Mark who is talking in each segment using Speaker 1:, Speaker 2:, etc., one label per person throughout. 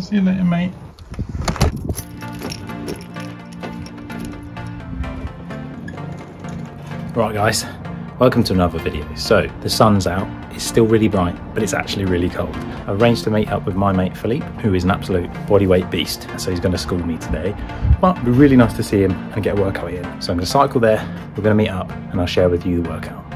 Speaker 1: See you later, mate.
Speaker 2: Right guys, welcome to another video. So, the sun's out, it's still really bright, but it's actually really cold. I arranged to meet up with my mate Filipe, who is an absolute bodyweight beast, so he's going to school me today. But it'd be really nice to see him and get a workout in. So I'm going to cycle there, we're going to meet up, and I'll share with you the workout.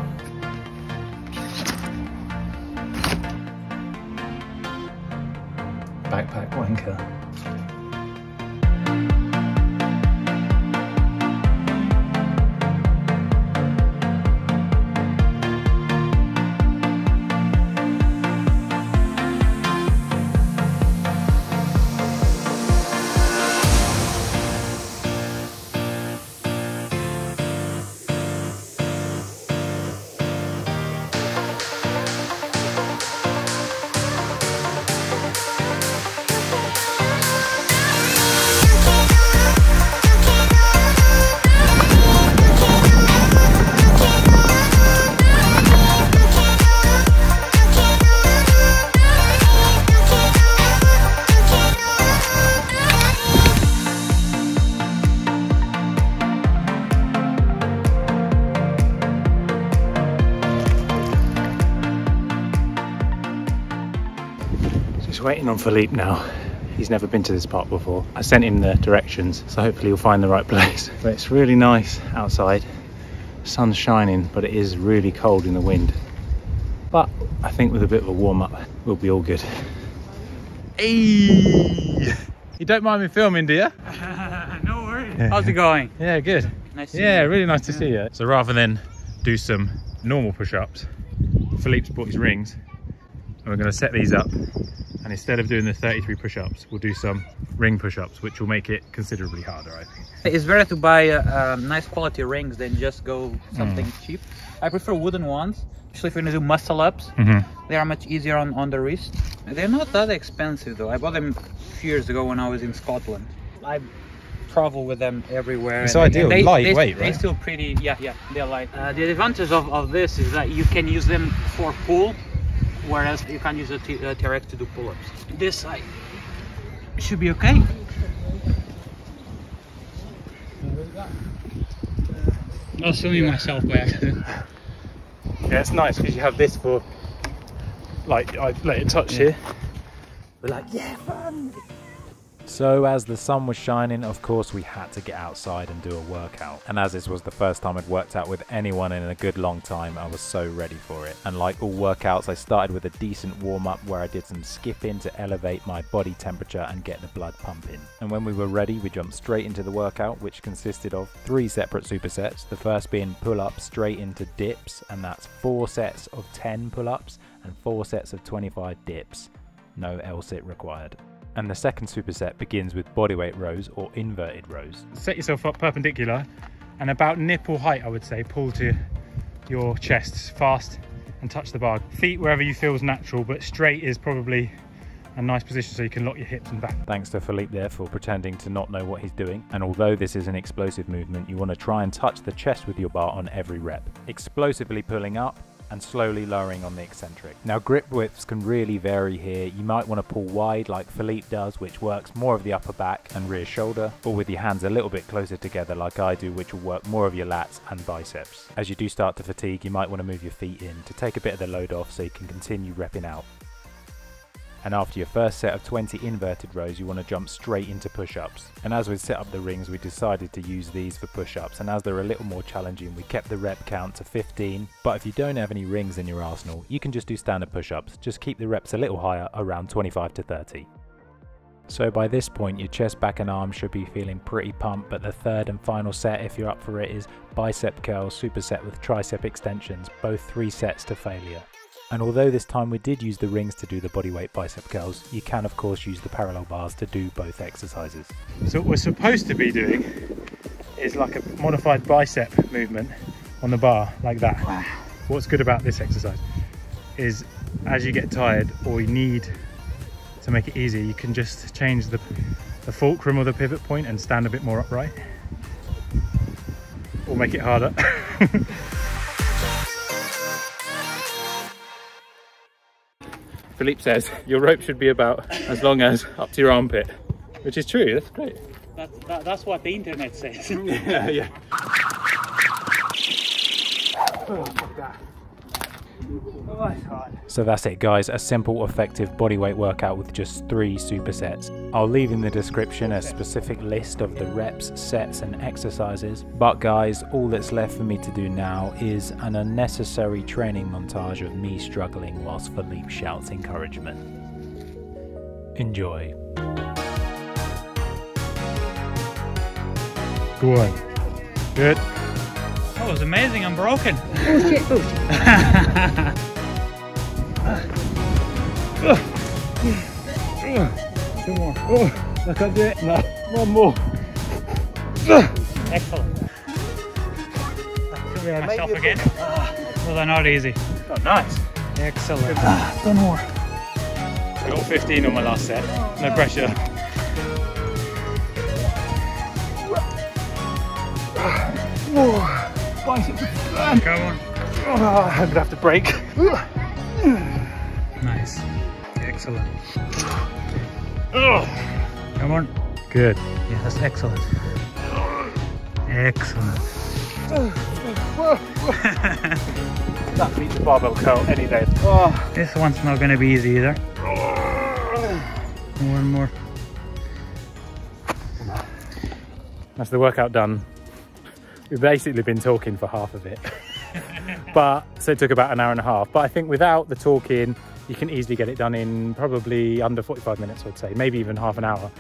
Speaker 2: Waiting on Filipe now. He's never been to this park before. I sent him the directions, so hopefully he'll find the right place. But it's really nice outside. Sun's shining, but it is really cold in the wind. But I think with a bit of a warm up, we'll be all good. Hey! You don't mind me filming, do you?
Speaker 3: no worries. How's it going?
Speaker 2: Yeah, good.
Speaker 3: Nice to
Speaker 2: Yeah,
Speaker 3: meet you.
Speaker 2: really nice to see you. So rather than do some normal push-ups, Filipe's brought his rings and we're going to set these up and instead of doing the 33 push-ups we'll do some ring push-ups which will make it considerably harder I think.
Speaker 3: It's better to buy uh, um, nice quality rings than just go something
Speaker 2: Mm.
Speaker 3: cheap. I prefer wooden ones, especially if you're gonna do muscle ups.
Speaker 2: Mm-hmm.
Speaker 3: They are much easier on, on the wrist. They're not that expensive though. I bought them a few years ago when I was in Scotland. I travel with them everywhere.
Speaker 2: It's
Speaker 3: and-
Speaker 2: ideal,
Speaker 3: and they,
Speaker 2: lightweight,
Speaker 3: they,
Speaker 2: right?
Speaker 3: They're still pretty, yeah, yeah, they're light. Uh, the advantage of, of this is that you can use them for pull, whereas you can't use a T- a TRX to do pull-ups. This side should be okay. I was filming myself by accident.
Speaker 2: Yeah, it's nice because you have this for like I let it touch here. We're like, yeah, fun. So as the sun was shining, of course we had to get outside and do a workout. And as this was the first time I'd worked out with anyone in a good long time, I was so ready for it. And like all workouts, I started with a decent warm up where I did some skipping to elevate my body temperature and get the blood pumping. And when we were ready, we jumped straight into the workout, which consisted of three separate supersets. The first being pull ups straight into dips, and that's four sets of 10 pull ups and four sets of 25 dips. No L sit required. And the second superset begins with bodyweight rows or inverted rows. Set yourself up perpendicular and about nipple height, I would say, pull to your chest fast and touch the bar. Feet wherever you feel is natural, but straight is probably a nice position so you can lock your hips and back. Thanks to Filipe there for pretending to not know what he's doing. And although this is an explosive movement, you want to try and touch the chest with your bar on every rep. Explosively pulling up and slowly lowering on the eccentric. Now grip widths can really vary here. You might want to pull wide like Filipe does, which works more of the upper back and rear shoulder, or with your hands a little bit closer together like I do, which will work more of your lats and biceps. As you do start to fatigue, you might want to move your feet in to take a bit of the load off so you can continue repping out. And after your first set of 20 inverted rows, you want to jump straight into push ups. And as we set up the rings, we decided to use these for push ups. And as they're a little more challenging, we kept the rep count to 15. But if you don't have any rings in your arsenal, you can just do standard push ups. Just keep the reps a little higher, around 25 to 30. So by this point, your chest, back, and arms should be feeling pretty pumped. But the third and final set, if you're up for it, is bicep curls superset with tricep extensions, both three sets to failure. And although this time we did use the rings to do the bodyweight bicep curls, you can of course use the parallel bars to do both exercises. So what we're supposed to be doing is like a modified bicep movement on the bar, like that. What's good about this exercise is as you get tired or you need to make it easier, you can just change the, the fulcrum or the pivot point and stand a bit more upright. Or make it harder. Filipe says your rope should be about as long as up to your armpit, which is true. That's great.
Speaker 3: That's, that, that's what the internet says.
Speaker 2: yeah, yeah. Oh, So that's it guys, a simple effective bodyweight workout with just three supersets. I'll leave in the description a specific list of the reps, sets and exercises. But guys, all that's left for me to do now is an unnecessary training montage of me struggling whilst Filipe shouts encouragement. Enjoy. Go on. Good.
Speaker 3: That was amazing, I'm broken.
Speaker 2: Two more. Oh, I can't do it. No, one more.
Speaker 3: Excellent.
Speaker 2: Yeah,
Speaker 3: Myself again. Well, they're not easy.
Speaker 2: Oh, nice.
Speaker 3: Excellent.
Speaker 2: One more. I got 15 on my last set. No pressure. Biceps
Speaker 3: Come on.
Speaker 2: Oh, I'm gonna have to break.
Speaker 3: Nice. Excellent.
Speaker 2: Oh.
Speaker 3: Come on.
Speaker 2: Good.
Speaker 3: Yeah, that's excellent. Excellent.
Speaker 2: That beats the barbell curl any day. Ah.
Speaker 3: This one's not gonna be easy either. One more.
Speaker 2: That's the workout done. We've basically been talking for half of it. but so it took about an hour and a half. But I think without the talking, you can easily get it done in probably under 45 minutes, I'd say, maybe even half an hour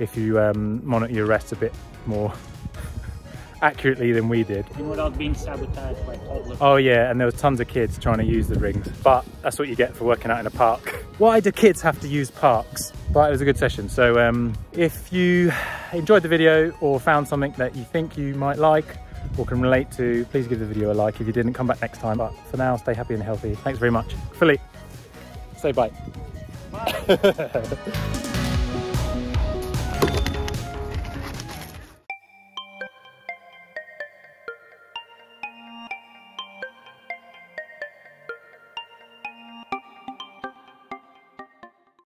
Speaker 2: if you um, monitor your rest a bit more accurately than we did.
Speaker 3: Without being sabotaged by toddlers.
Speaker 2: Oh yeah, and there was tons of kids trying to use the rings, but that's what you get for working out in a park. Why do kids have to use parks? But it was a good session. So um, if you enjoyed the video or found something that you think you might like or can relate to, please give the video a like if you didn't. Come back next time. But for now, stay happy and healthy. Thanks very much. Filipe, say bye.
Speaker 3: Bye.